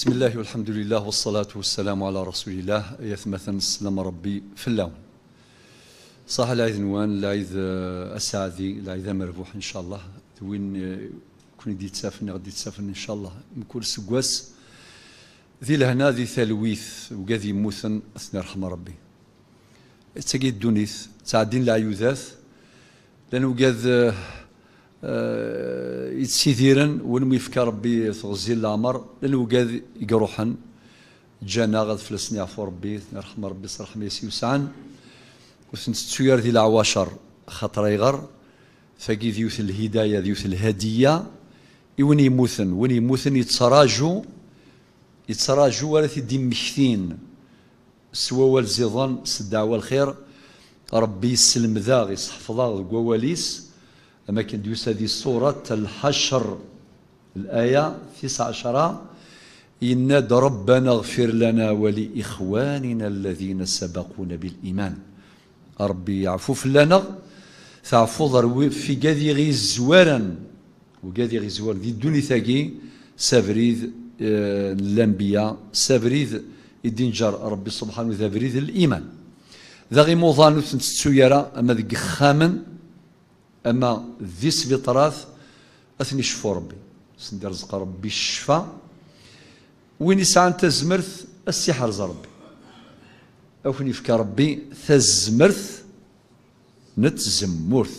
بسم الله والحمد لله والصلاة والسلام على رسول الله يثمثن السلام ربي في اللون صح العيد نوان العيد السعدي العيد مربوح إن شاء الله وين كون دي تسافن غادي تسافن إن شاء الله من كل سقواس ذي لهنا ذي ثلويث وقاذي موثن أثناء رحمة ربي تاقي الدونيث تعدين العيوذات لأنه قاذ يتسيثيرا ونمي يفكر ربي تغزي العمر لأنه قاد يقروحن. جانا غاد فلسني عفو ربي يرحم ربي صرح ميسي وسعن وثنت تسوير ذي العواشر خاطر يغر. فقي ذيوث الهداية ذيوث الهدية. يوني يموثن وني يموثن يتراجو يتراجو ولا تدي مكثين سوا والزيضان سدعوا الخير ربي يسلم ذا يصحف ذا أما كان ديوس هذه السورة الحشر الآية 19 إن ربنا اغفر لنا ولإخواننا الذين سبقونا بالإيمان. ربي يعفو لنا تعفو ضرو في قاذي غي زوارا وقاذي غي زوارا دي الدنيا ثاقي. سافريد آه الأنبياء. سافريد الدينجر ربي سبحانه وتعالى الإيمان. ذا غي موضان تسويرا أما ذي خامن أما ذي سبيطراث أثني شفو ربي. سندي رزق ربي الشفاء وين يسعى تزمرث السحر ربي. أو فين يفكى ربي تزمرث نتزمرث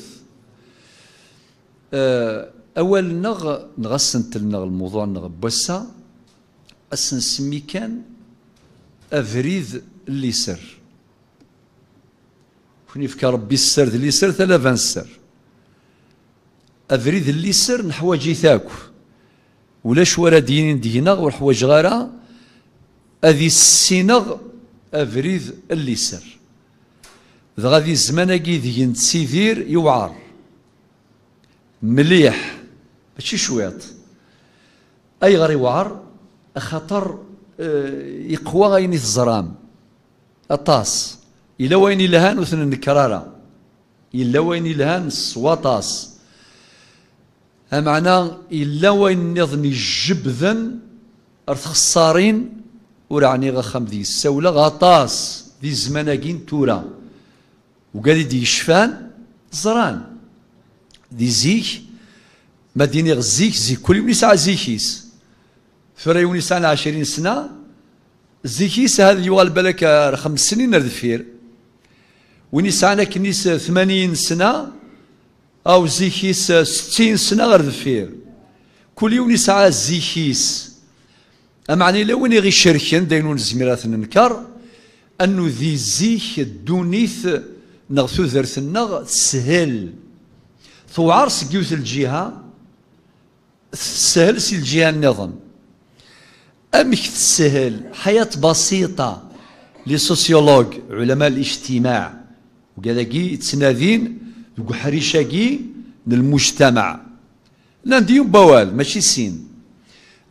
أه أول نغ نغسنت لنا الموضوع نغ بوسا. اسنسمي كان أفريد اللي سر. فين يفكى ربي السر اللي سر ثلاثة سر أفريد اللي سر نحواجي ثاكو ولاش ورا دينين دينا ورحواج غارا أذي السينغ أفريد اللي سر. ذا غادي الزماناكي ذي نتسيذير يوعر. مليح. ماشي شويط. أي غير يوعر؟ خاطر يقوى غيني الزرام أطاس. إلا وين لهان وثن النكراره إلا وين لهان السواطاس معنى إلا وين نظني جبذا أرث خسارين ورعني غخم ذي السولة غطاس ذي الزماناكين تورا. وقال دي يشفان زران. ذي زيك؟ مدينة غزيك زيك؟ كل يوم يسعى زيكيس فريون يسعى عشرين سنة زيكيس هذا يوال بالك خمس سنين ردفير يسعى كنيس ثمانين سنة أو زيكيس ستين سنة غير ذفير كل يوم يسعى زيكيس أمعني لو وين غي شركن داينون الزميرات ننكر أنه ذي زيك الدونيث نغثو ذرث النغ سهل. ثوعر سقيوث الجهة سهل سي الجهة النظام أمك تسهل حياة بسيطة. لسوسيولوج علماء الاجتماع. وكذا تسنادين حريشاكي للمجتمع. ناند بوال ماشي سين.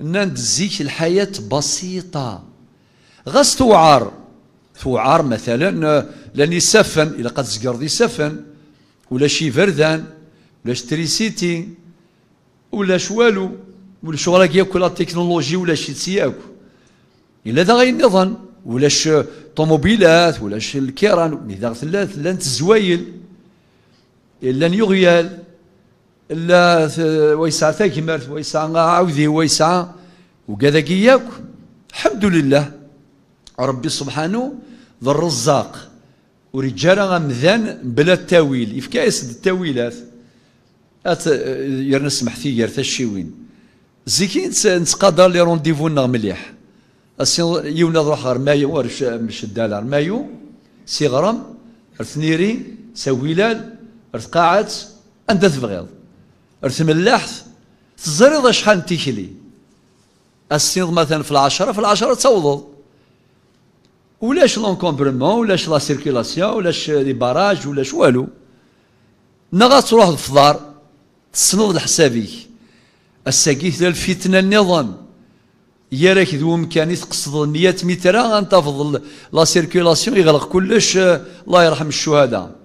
ناند زيك الحياة بسيطة. غاس توعر توعر مثلا لاني يسفن إلا قد زقر يسفن ولا شي فردان ولا تريسيتي ولا شوالو ولا شغلك ياكل التكنولوجي ولا شي تسياكو إلا ذا غير نظن ولاش طوموبيلات ولاش الكيران إذا ثلاث لأن تزوايل إلا يغيال إلا ويسع ثاكمرت ويسع عوذي ويسع وكذا كياك. الحمد لله. ربي سبحانه ذا الرزاق. ورجال غمذان بلا التاويل. يفكا يسد التاويلات. أت يرنا سمح ثير الشيوين. زيكين نتقادر لي رونديفو نغ مليح. يونا روح مايو ورش مش الدالار مايو. سيغرم ارثنيري سويلال. ارتقاعت انت تبغيض ارتملحت تزريض شحال تيكلي السيض مثلا في العشرة في العشرة توضض ولاش لونكومبرمون ولاش لا سيركيلاسيون ولاش لي باراج ولاش والو. نغا تروح الفضار تسنض لحسابيك الساقيت الفتنة النظام. يا راك ذو إمكاني تقصد 100 متر غنتفض لا سيركيلاسيون يغلق كلش الله يرحم الشهداء.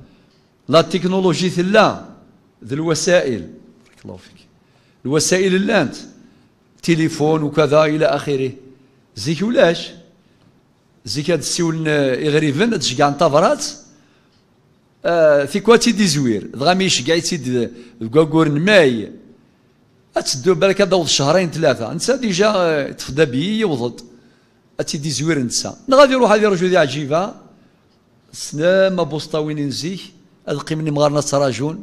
لا تكنولوجي ثلا ذي الوسائل. بارك الله فيك. الوسائل اللي أنت. تليفون وكذا إلى آخره. زيك ولاش؟ زيك هاد السيول إغريفن تشقع طافرات آه في كواتي دي زوير. دغا ميش كاع يتيد كواكور ماي اتسدو بالك دوض شهرين ثلاثة. نسا ديجا آه، تفدا بي يوضد أتيدي زوير نسا غادي يروح هذه رجل ذي عجيبة سنام بوسطاوين نزيك القيمني مغارنا تراجون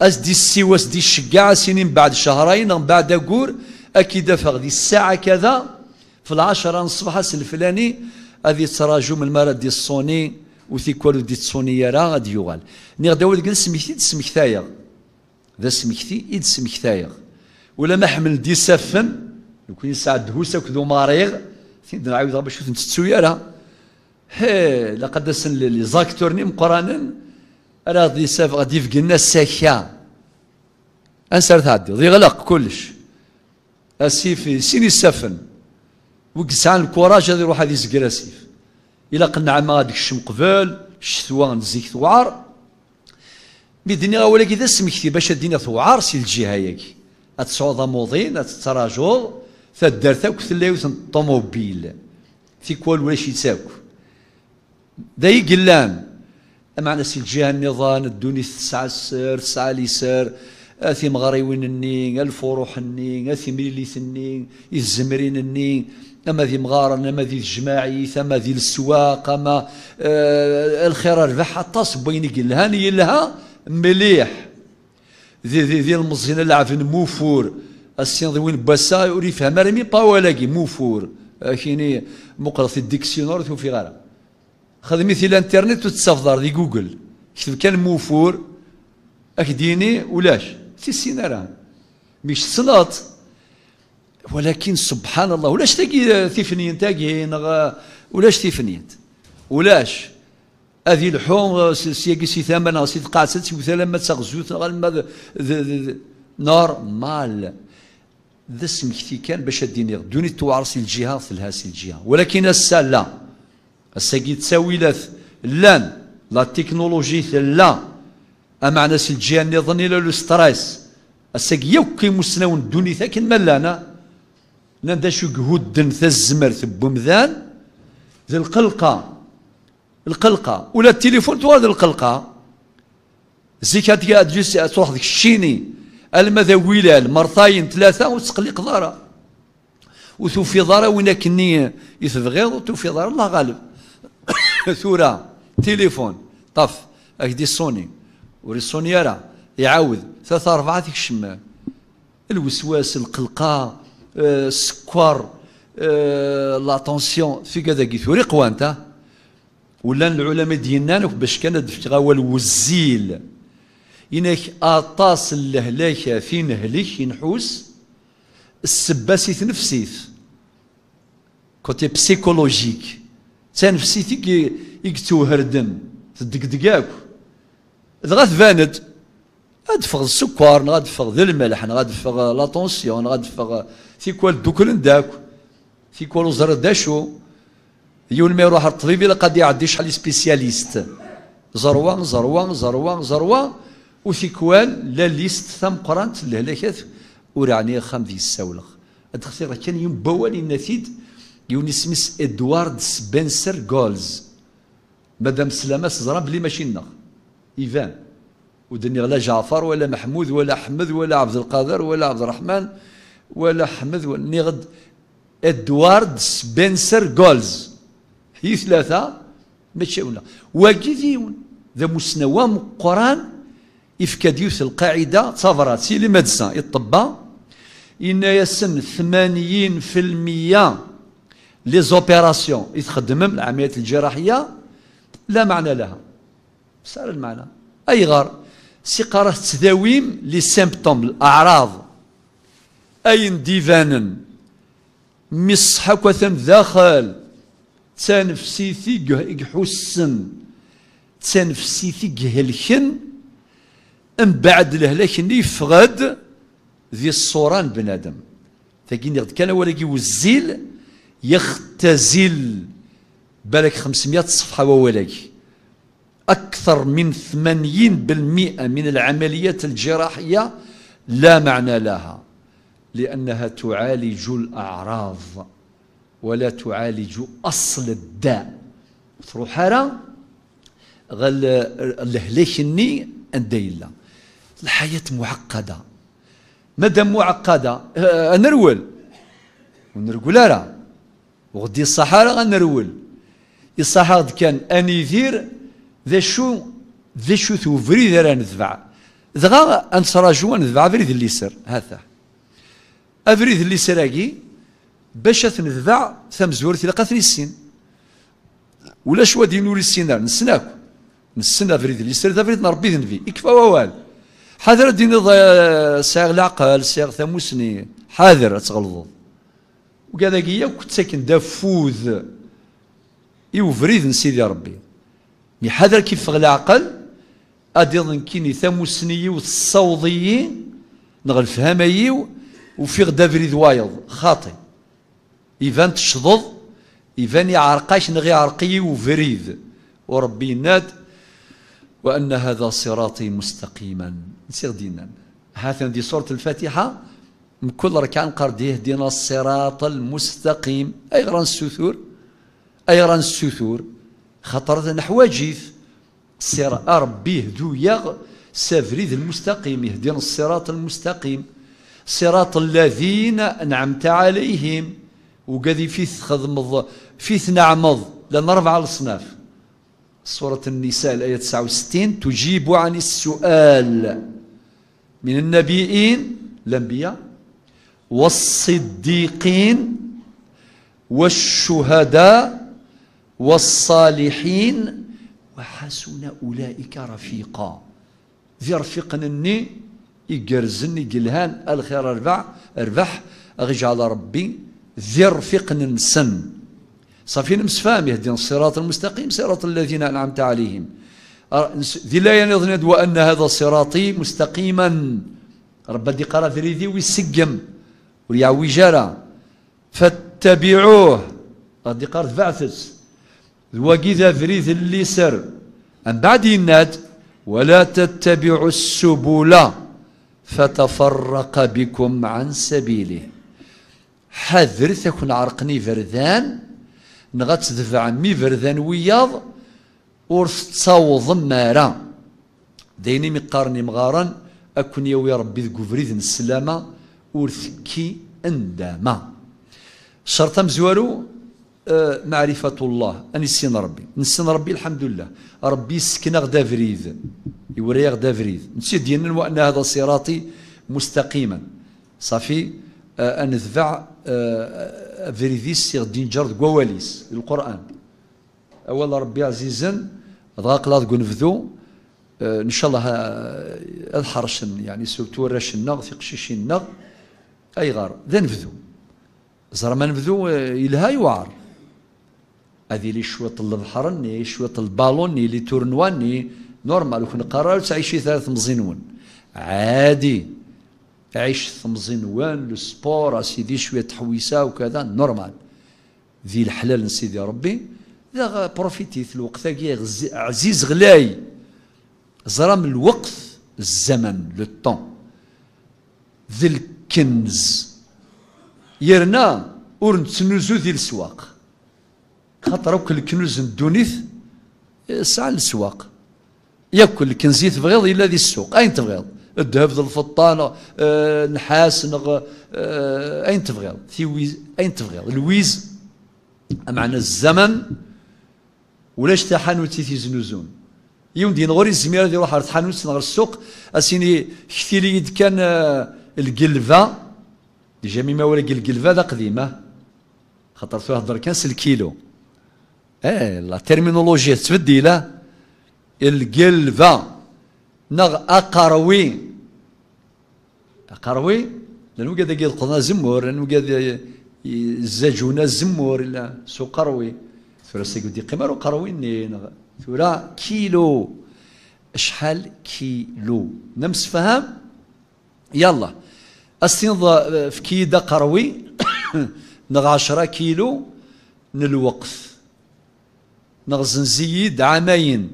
اس دي السيواس دي الشقاع سنين بعد شهرين من بعد اقور أكيد فغدي الساعة كذا في العشرة نصبح الفلاني هذه تراجم المرض دي الصوني وثيكوالو دي الصونية راه غادي يوغال ني غدا ولد سميكتي تسمكتايا ذا سمكتي إيد سمكتايا ولا ما حمل دي سفن لو كان يساعد دهوسا كذو ماريغ ثين نعاود باش نتسويا راه. هي لقد سن لي زاكتورني مقرانا راه غادي ساف غادي يفقنا الناس ساكيا أنسر تعدي غادي يغلق كلش. اسيف سيني السفن. وكسان الكوراج غادي يروح هذه يزقر اسيف إلى قلنا ما غادي الشم قبل الشتوى نزيك ثوار. بدني ولا كذا سمكتي باش الدنيا ثوار سي الجهة ياكي. اتسعود موضين اتتراجو ثدار ثاك ثلاوث الطوموبيل. في كوال ولا شي تاكو داي قلان معنى سي الجهه النظام الدوني تسعة سر تسعة لسر أثي مغريوين النين الفروح النين أثي مليليث النين الزمرين النين أما ذي مغارن أما ذي الجماعي أما ذي السواق أما آه الخير ربح طاس بين قلهان يلها مليح. ذي ذي ذي المزين العفن موفور. السين وين باسا يوري فهم رمي باولاكي موفور. كيني مقرط الديكسيونور في غيرها خدمي في الانترنت وتستفضل دي جوجل. كتب كان موفور أكديني ولاش. في السينارة مش صلاة ولكن سبحان الله ولاش تاقي ثيفنين تاقي ولاش ثيفنين ولاش؟ هذه الحوم سياقي سي ثمن سي تقاعد سي مثلا ما تغزوت نورمال. ذا سمكتي كان باش الدين دوني توعر سي الجهة في الجهة. ولكن السا لا. السا تساوي لأن لا تكنولوجي لا امعنا سي الجهه النظاميه لو ستريس السا يوكي مسنون دوني ثاكن ملانا لأن شو جهود ثزمر ثبومذان ذي القلقه القلقه ولا التليفون توارد القلقه زيك تجلس تروح ذيك الشيني المذا ويلال مرتين ثلاثة وتقلي قضاره وتوفي ضاره وين كني يتبغيض وتوفي ضاره الله غالب ثورة تليفون طف. أكدي سوني. وري سونيارا يعاود. ثلاثة أربعة ذيك الشمال الوسواس القلقة آه، السكر آه، لاتونسيون. في كذا كي ثوري قوانتا ولا العلماء ديالنا باش كان غاول وزيل إنك أطاس اللهلاكة في نهلك ينحوس. السباسيت نفسيت. كوتي بسيكولوجيك تنفسيتك يكتو هردن تدقدقاك دغا تباند غادفغ السكر غادفغ ذي الملح غادفغ لاتونسيون غادفغ كوال دوكلن داك كوال وزر داشو. يون ما يروح الطبيب إلا قد يعدي شحال سبيسياليست. زروه زروه زروه زروه وثيكوال لا ليست ثم قرانت الهلاكات ورعني خام ذي الساولغ ادخل كان يوم بوالي يوني سميس إدوارد سبنسر جولز مادام سلامة زرا بلي ماشي نغ إيفان. ودني لا جعفر ولا محمود ولا أحمد ولا عبد القادر ولا عبد الرحمن ولا أحمد ولا نغد إدوارد سبنسر جولز هي ثلاثة ماشي ولا. واكيديون ذا مسنوى قران إفكاديوس القاعدة. تصافرات سي لي ميدسان إن يسن ثمانين في المية. لي زوبيراسيون. يتخدم العمليات الجراحية لا معنى لها. سهل المعنى. أي غار سقارة تداويم لي سيمبتوم الأعراض. أي ديفانا مصحك داخل. تنفسيتي يحسن تنفسيتي يهلكن من بعد الهلاك يفقد ذي الصوران بنادم ثقين كان ولكي والزيل يختزل. بالك 500 صفحة وولكي أكثر من 80% من العمليات الجراحية لا معنى لها لأنها تعالج الأعراض ولا تعالج أصل الداء. على غل الهلاكني أنديلا الحياة معقدة. مادام معقدة؟ أه، نرول. ونرقل لا وغدي الصحارى غنرول. الصحارى كان أني ذير ذا شو ذا شو ثوفري ذا نذبع. دغا أنصراجو نذبع فريد اللي سر هذا. أفريد اللي سراقي باش تنذبع ثم زورتي لقاتني السين ولا شو دي نوري السين نسناكو. نسنا فريد اللي سر ذا فريد نربي ذنبي. يكفى ووال. حاذر دين ساغ العقل ساغ ثموسني. حاذر تغلظ وكذا كيا كنت ساكن دافوذ. يوفريد نسيدي ربي. مي حاذر كيف العقل؟ أدي كيني ثموسني والصوضي نغل فهمي وفي غدا فريد وايض. خاطي إيفان تشضض إيفان يعرقاش نغي عرقي وفريد. وربي ناد وأن هذا صراطي مستقيما. نسير دينا هذا دي سورة الفاتحة. من كل ركعة قرد يهدينا الصراط المستقيم. أي غران السثور أي غران السثور خطر نحو جيث. سير ربي هدو يغ سافريد المستقيم يهدينا الصراط المستقيم. صراط الذين أنعمت عليهم. وقذي فيث خدمض فيث نعمض. لأن أربع الأصناف. سورة النساء الآية 69 تجيب عن السؤال. من النبيين الأنبياء. والصديقين والشهداء والصالحين وحسن أولئك رفيقا. ذي رفيقنني يقرزني قلهان الخير أربع أربح أغجع ربي. ذي رفيقن نسن صافي مسفام يهدينا الصراط المستقيم صراط الذين أنعمت عليهم. ذي لا ينظن وأن هذا صراطي مستقيما. رب دي قرا ذي ويسقم. ويعوي جرى فاتبعوه. غادي قرا بعثس ذا فريد اللي سر. أن بعد يناد. ولا تتبعوا السبل. فتفرق بكم عن سبيله. حذر تكون عرقني فردان. نغات تدفع مي فردان وياض. ورث تصاوض مارا. ديني مقارني مغارا أكون يوي ربي ذكو فريد السلامة ورثكي أنداما. شرط مزوارو آه معرفة الله. أني سين ربي. نسين ربي الحمد لله. ربي سكن غدا فريد. يوري غدا فريد. نسيت دينا وأن هذا صراطي مستقيما. صافي. آه أنذبع آه فريديس غدي نجر كواليس القرآن. أول ربي عزيزا ضاق لا تقول آه إن شاء الله الحرشن يعني سورتو راش النغ في النغ أي غار ذا نفذو زرا ما نفذو يلها يوعر هذه لي شوية البحر شوية البالون لي تورنوان نورمال وكن قرار تعيشي ثلاث مزينون. عادي. عيش ثمزينوان لو سبور سيدي شوية تحويسة وكذا نورمال. ذي الحلال سيدي ربي. ذا بروفيتي في الوقت عزيز غلاي. زرام الوقت الزمن لو طون. ذي الكنز يرنا ور نتنوزو ذي السواق. خاطر كل الكنوز ندونيث ساعة السواق. يأكل الكنزي تبغيض إلا ذي السوق. أين تبغيض الذهب ذي الفطانة آه نحاس نغ آه أين تبغيض أين تبغيض الويز. معنى الزمن ولاش تحانوتي تيزنوزون يوم دين غوري الزميرة دي روح تحانوت نغر السوق. أسيني كثير يد كان آه القلفة ديجا ميما ولا القلفة ذا قديمة. خاطر فيها هضر كان الكيلو إيه لا ترمينولوجيا تبديلة. القلفة نغ أقروي. أقروي؟ لأنه قد يقول قضاء زمور لأنه قد الزجونا زمور إلا سو قروي. ثورة سيقول دي قمر قروي ثورة كيلو. شحال كيلو. نمس فهم؟ يلا. استنض في كيدا قروي نغ عشرة كيلو نلوقف. نغزن زيد عامين.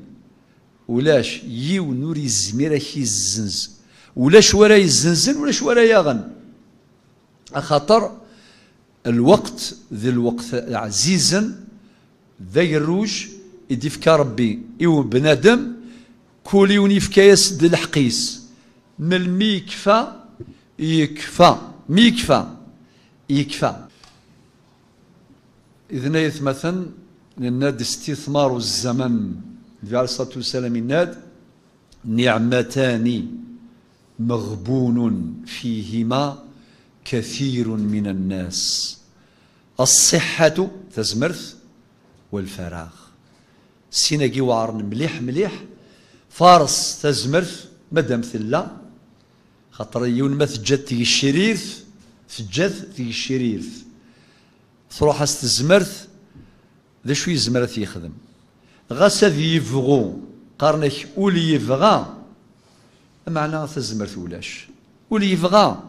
ولاش يو نوري يزمير يزنز ولاش ورا يزنزن ولاش ورا يغن خاطر الوقت ذي الوقت عزيزا ذي الروج يدفك ربي. إيو بنادم كل يون يفكايس دي الحقيس. من الميكفى يكفى ميكفى يكفى. إذن مثلا للناد استثمار الزمن. النبي عليه الصلاة والسلام الناد نعمتان مغبون فيهما كثير من الناس. الصحة تزمرث والفراغ. سيناكي وعرن مليح مليح فارس تزمرث مدام ثلا. خاطر يون ما تجد تيجي الشريرث تجد تيجي الشريرث. تروح استزمرث ذا شو يزمرث يخدم. غاس هذي يفغو قارنك ولي يفغى معنى تزمرث ولاش؟ ولي يفغى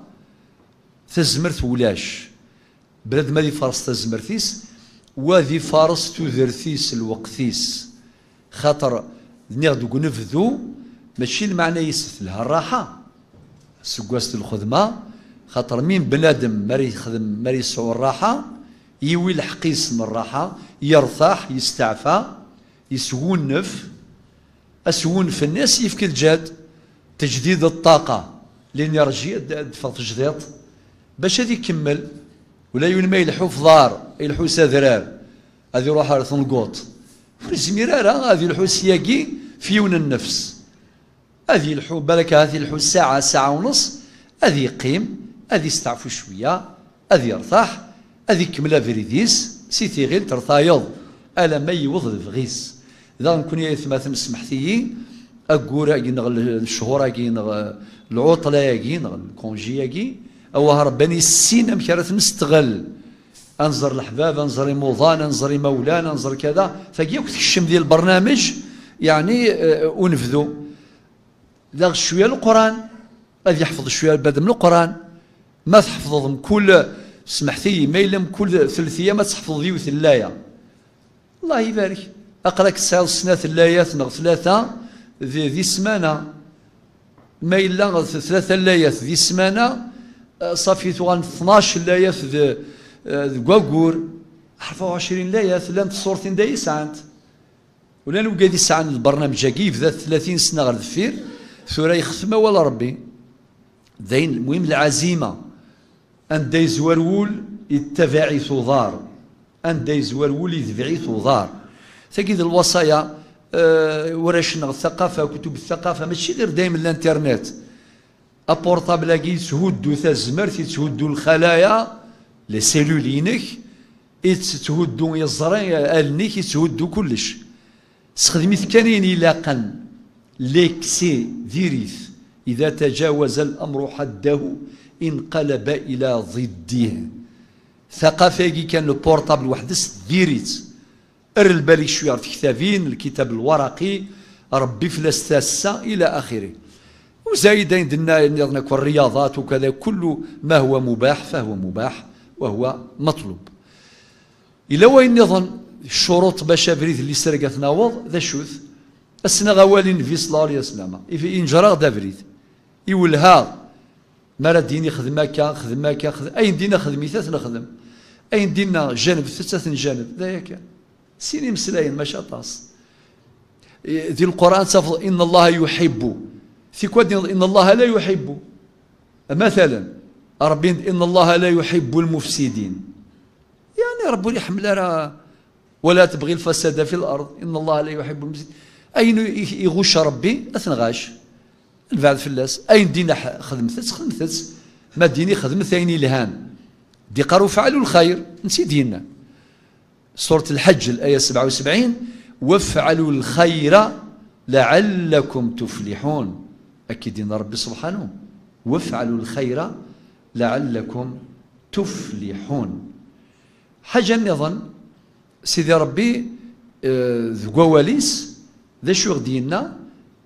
تزمرت ولاش. بلاد ما ذي فارس تزمرتيس وذي فارس تذرثيس الوقتيس خاطر نيغ دوك نفذو ماشي المعنى يسث لها سكواست الخدمة خاطر مين بنادم ماري يخدم ماري يسعو الراحة يوي الحقيس من الراحة يرتاح يستعفى يسونف. أسون في الناس يفك الجاد تجديد الطاقة. لين يرجي دفع تجديد باش هذي يكمل. ولا ما يلحو في دار يلحو سادرار هذه على ثنقوط في راه هذه يلحو سياقي في يون النفس. هذه يلحو بالك هذه يلحو ساعة ساعة ونص. هذه يقيم هذه يستعفو شوية هذه يرتاح هذه يكمل فريديس سيتي غير ترثايض ألا ما يوض الفغيس إذا نكون يثمث سمحتي أقول الشهور العطلة الكونجي أو رباني السين مكارة نستغل أنظر الحباب أنظر موضان أنظر مولانا أنظر كذا. فكي تكشم ديال البرنامج يعني آه، ونفذو لا شوية القرآن غادي يحفظ شوية بعد من القرآن. ما تحفظهم كل سمحتي ما يلم كل ثلثية ما تحفظ ذي وثلايه الله يبارك. اقراك تسعة سنة ثلايات نغ ثلاثة ذي, ذي سمانة. ما إلا ثلاثة لايات ذي سمانة. صافي توغان 12 لايه في كواكور 24 لايه لانت صورتين دا يسعانت ولا نبقى دي سعان البرنامج كيف ذات 30 سنة غير دفير ثورة يختم ولا ربي داين المهم العزيمه ان دا يزورول يتبعي ثوضار ان دا يزورول يتبعي ثوضار تجد الوصايا أه ورشنا الثقافه كتب الثقافه ماشي غير دايما الانترنت ابورطابل كي تهدو تزمرت تهدو الخلايا لي سيلولينك تهدو يزري النيك تهدو كلش استخدميت كانين لاقا ليكسي فيريث إذا تجاوز الأمر حده انقلب إلى ضده. ثقافة كان البورطابل وحدس فيريت ار البالي شوية في كتابين الكتاب الورقي. ربي فلستاسا إلى آخره. وزايدين دنا الرياضات وكذا كل ما هو مباح فهو مباح وهو مطلوب. إلا وين نظن الشروط باش بريد اللي سرقة تناوض ذا شوث أسنا غوالين في صلى الله عليه وسلم. إذا إنجرا دا بريد يولها ما ديني خدمك خدمك خدم أين دينا خدميتات نخدم. أين دينا جانب؟ ثلاثة جانب. ذا كان سيني مسلاين ما شاطاس ذي القرآن سفر إن الله يحب. في كود إن الله لا يحب. مثلا ربي إن الله لا يحب المفسدين. يعني ربي يحمل ولا تبغي الفساد في الأرض. إن الله لا يحب المفسدين. أين يغش ربي؟ أثنغاش. البعد فلاس أين دينا خدمت خدمت ما ديني خدمت أين الهان دي قالوا فعلوا الخير نسي ديننا. سورة الحج الآية 77 وافعلوا الخير لعلكم تفلحون. أكيدين ربي سبحانه. وافعلوا الخير لعلكم تفلحون. حاجة نظن سيدي ربي ذقواليس ذا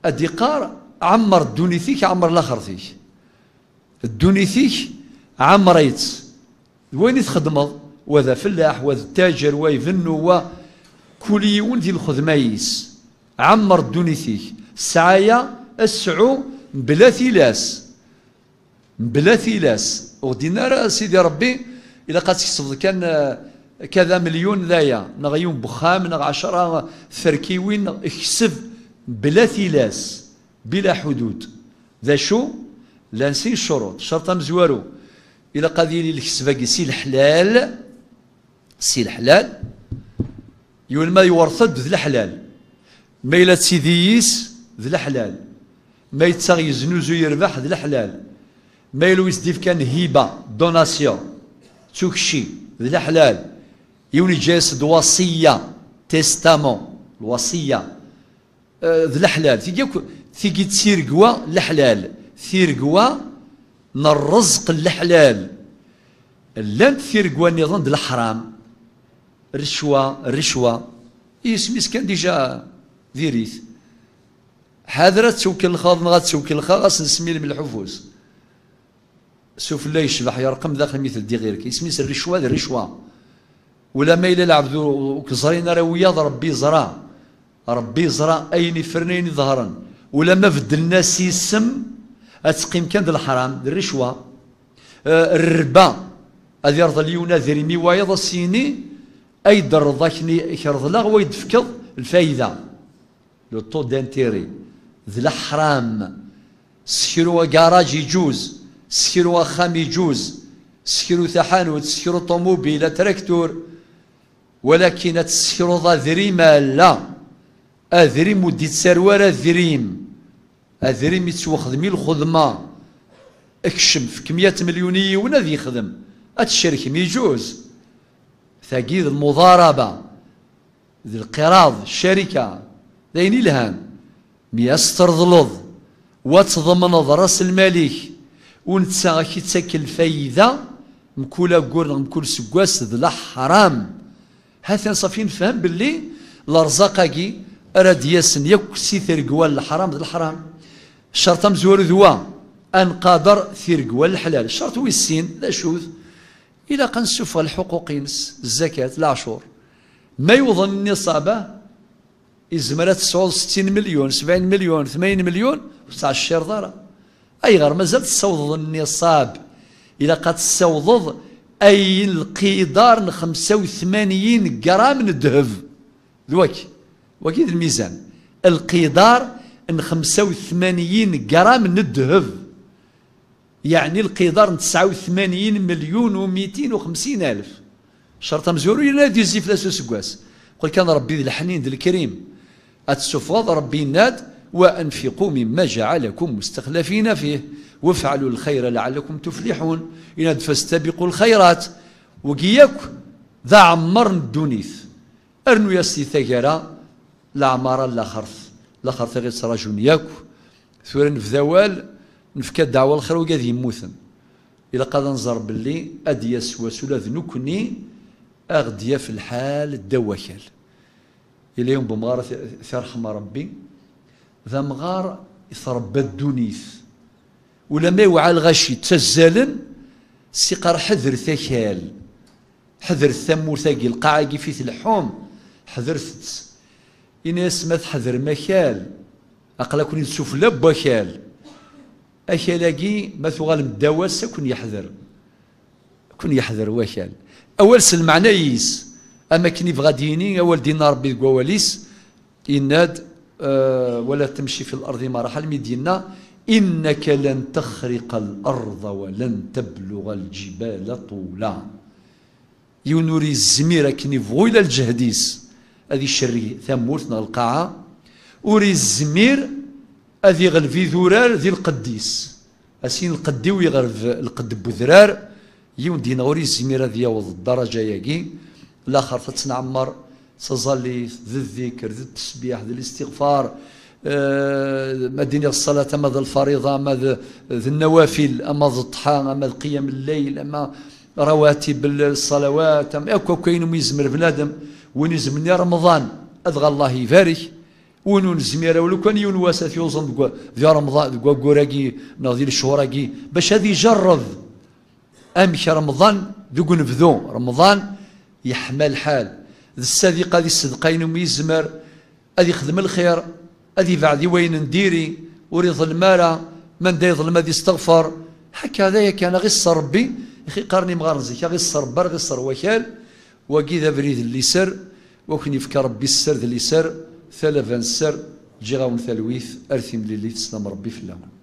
أديقار عمر الدوني فيك عمر الآخر فيك الدوني فيك عمريت وين تخدمض وذا فلاح وذا تاجر ويفنو كل يوم ديال الخدمايس عمر الدوني فيك السعايا السعو بلا ثلاس بلا ثلاس ودينا سيدي ربي إلا قد كان كذا مليون لايا. نغيون بخام نغ عشرة ثركيوين إكسب بلا ثلاث بلا حدود. ذا شو؟ لا نسي الشروط شرط مزوارو. إلا يلي الكسبة سي الحلال سي الحلال. يقول ما يورثد ذي الحلال. ما إلا تسيديس ذي الحلال. ما يتساغي يزنوزو يربح ذي الحلال. ما يلو يسديف كان هيبة دوناسيون. تكشي ذي الحلال. يولي جاسد وصية تيستامون الوصية. آه، ذي الحلال تيجي تسير قوا الحلال ثير قوا نرزق الحلال لأن ثير قوا نظام الحرام. رشوة رشوة. اسميس كان ديجا ذيريث حاضرة توكل الخاض نغا توكل الخاض غاس نسمي من الحفوز سوف لا يشبح يرقم داخل مثل دي غيرك. اسميس الرشوة الرشوة ولا ما إلا العبد وكزرين رويا ربي زرا. ربي زرا أين فرنين ظهرا. ولا ما بدلنا سيسم أتقيم كان الحرام الرشوة. آه، الربا. هذه يرضى ليونا ذريمي وايض السيني أي درضاكني كرض لا ويدفكض الفايدة. لو طو دانتيري. ذي الحرام. سكروا كراج يجوز سكروا خام يجوز سكروا ثحانوت سكروا طوموبيل تراكتور. ولكن تسكروا ذا ذريما لا. أذريم ودي تسروار ذريم أذريم يتوخدمي الخدمة. اكشم في كمية مليونية ونذي يخدم. أتشرك ميجوز ثقيد المضاربة. ذي القراض الشركة. ذين الهان ميستر ظلظ وتضمن رأس الملك. ونتسا كي تسكل فايدة مكولا قول مكول سكواس ذا حرام هذا صافين فهم باللي لرزاقاكي راد ياسن يك سي قوال الحرام ذا الحرام. الشرط مزور ذوا أن قادر ثيرقوال الحلال. الشرط هو السين لا شوذ. إلى قنسف الحقوق الزكاة العشور. ما يوظن النصابة؟ إزمرات تسعود ستين مليون سبعين مليون ثمانين مليون وتسع الشير أي غير مازال تصوض النصاب. إلى قد تصوض أي القيدار خمسة وثمانين جرام من الذهب ذوك وكيد الميزان. القيدار ان 85 جرام الذهب يعني القدر 89 مليون و250 ألف. شرط مزورو ينادي الزيف لا سكواس قل كان ربي الحنين ذي الكريم. أتسفض ربي ناد وأنفقوا مما جعلكم مستخلفين فيه. وافعلوا الخير لعلكم تفلحون. يناد فاستبقوا الخيرات وقياك ذا عمر الدونيث. أرنو يسي ثقرا لعمارا لا خرث. لا خرث غير سراجون ياكو ثورا في ذوال نفكا الدعوة الخير وقاد يموثن. إلا قاد نزر باللي أدي يسوى سولا ذنكني أغديا في الحال الدواكال إلى يوم بمغارة ثرحم ربي. ذا مغار يتربى الدونيث. ولما يوعى الغشي تزالن سيقر حذر ثكال حذر الثمور ثاقي القاعة في الحوم. حذرت إن ما حذر مكال أقل كون يسوف لبكال أكلاقي ما ثغال مداوس كن يحذر. كن يحذر وكال أول سل معنى يس. أما كني بغا ديني أول دينا ربي قواليس. إناد أه ولا تمشي في الأرض مرحا المدينة إنك لن تخرق الأرض ولن تبلغ الجبال طولا. يونوري الزمير كني بغو الجهديس. هذه الشري ثمورتنا القاعة وري الزمير أذي غلفي ذرار ذي القديس. أسين القدي ويغرف القد بذرار. يون دينا غوري الزميرة ذي يوض الدرجة ياكي. الآخر فتنعمر تظلي ذي الذكر ذي التسبيح ذي الاستغفار. مدينة الصلاة أما ذي الفريضة أما ذي النوافل أما ذي الضحى أما قيام الليل أما رواتب الصلوات أما أكو كاين ميزمر بنادم وين يزمني رمضان أدغى الله يبارك ونون زميره ولو كان يون واسات يوصل ذي رمضان دقوا قوراقي نغذي الشهوراقي باش هذه يجرب. امشي رمضان ذوق نبذو رمضان يحمل حال. السادي قادي الصدقين وميزمر أذي يخدم الخير. أذي بعد وين نديري وريض المارة من دا يظلم هذه يستغفر هكذا كان غص ربي. أخي قارني مغارزك غير الصربر غير الصر وكال. وكي ذا بريد اللي سر وكن يفكر ربي السر اللي سر. ثلاثا السر جي غاون ثلويث ارثم للي تسلم ربي في اللون